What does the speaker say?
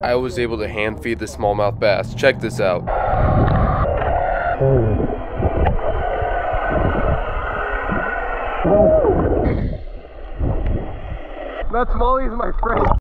I was able to hand feed the smallmouth bass. Check this out. That's Molly's my friend.